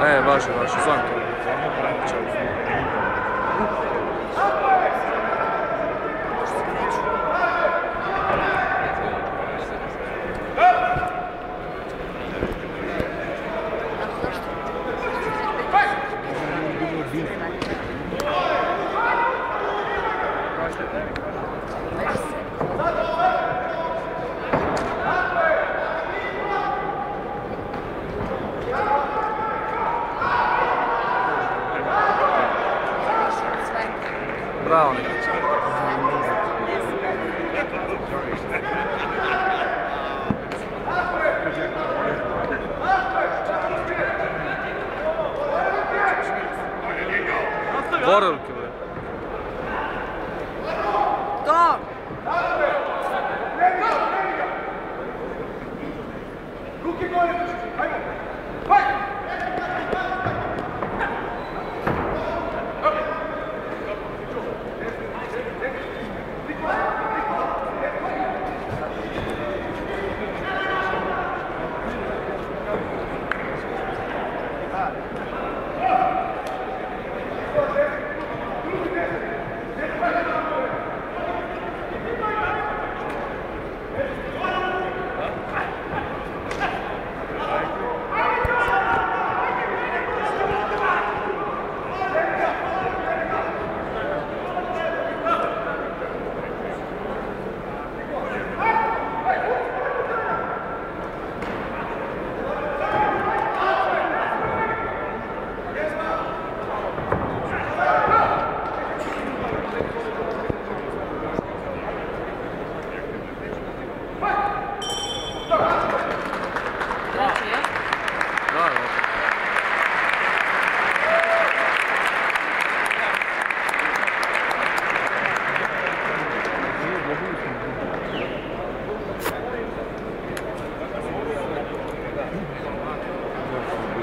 Ne, važe, važe, znam to. brownie. Vorul gibi. Stop!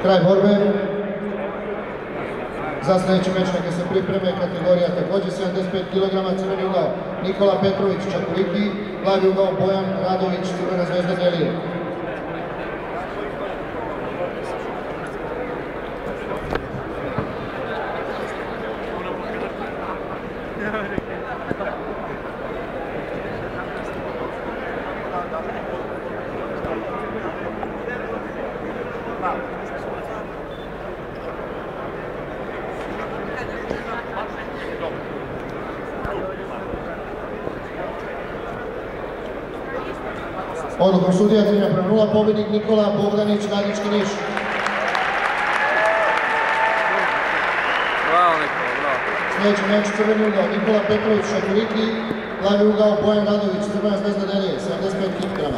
Kraj borbe. Za sljedeći meč neka se pripreme kategorija također 75 kg crveni ugao Nikola Petrović Čakuliki, plavi ugao Bojan Radović Crvena zvezda Delije. Odlukom sudija 3 naprema 0, pobjednik Nikola Bogdanić, Radnički Niš. Bravo, Nikola, bravo. Sljedeći meč crveni ugao Nikola Petrović Čakuliki, plavi ugao Bojan Radović Crvena zvezda Delije, 75 kg.